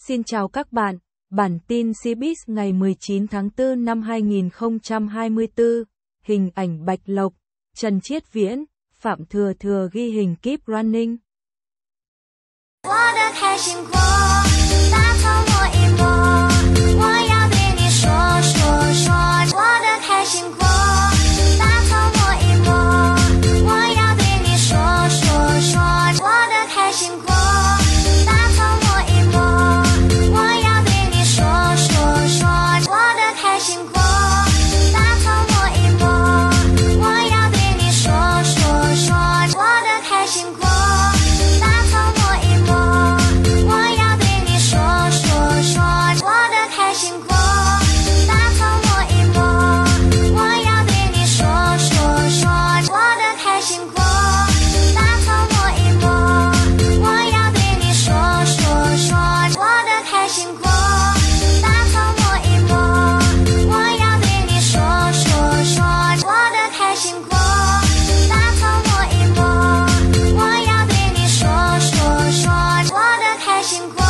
Xin chào các bạn, bản tin Cbiz ngày 19 tháng 4 năm 2024, hình ảnh Bạch Lộc, Trần Chiết Viễn, Phạm Thừa Thừa ghi hình Keep Running. in.